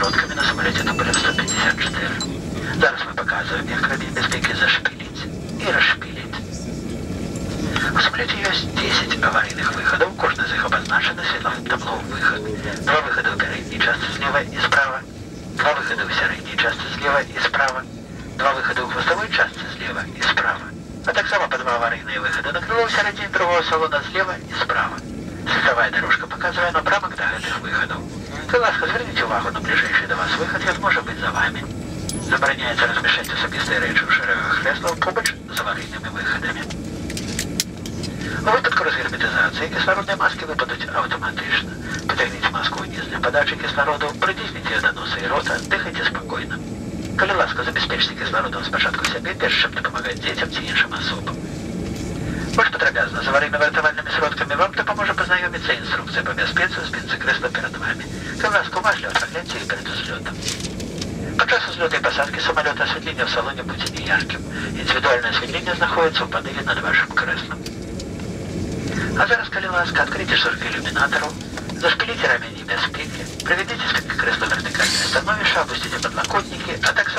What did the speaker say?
сродками на самолете Туполев 154. Зараз ми показуємо, як ремінь безпеки зашпилить і розшпилить. У самолете есть 10 аварийных выходов, кожный из них обозначен светлым табло выход. Два выхода в передней части слева и справа, два выхода в середней части слева и справа, два выхода в хвостовой части слева и справа, а так само по два аварийные выхода на крыло в середине другого салона слева и справа. Световая дорожка показывает напрямок до этих выходов. Будь ласка, зверніть увагу на ближайший до вас виход, як може бути за вами. Забороняється розміщати особисті речі в шерегах кресла поруч з аварійними виходами. У випадку розгерметизації кислородні маски випадуть автоматично. Потягніть маску вниз для подачі кислороду, притисніть її до носа і рота, дихайте спокійно. Коли ласка, забезпечте кислородом спочатку собі, перш чим допомагати дітям чи іншим особам. Ваш потрапляз з аварійними рятувальними сродками вам допоможе познайомитися інструкція по безпеці з пінци кресла перед вами. Будь ласка, уважно огляните її перед зльотом. По часу зльоту і посадки самолета освітлення в салоні буде неярким. Індивідуальне освітлення знаходиться у панелі над вашим креслом. А зараз, коли ласка, откройте ширки иллюминатору, зашпилите ремень безпеки, приведите спинки кресла в вертикальной становище, опустите подлокотники, а так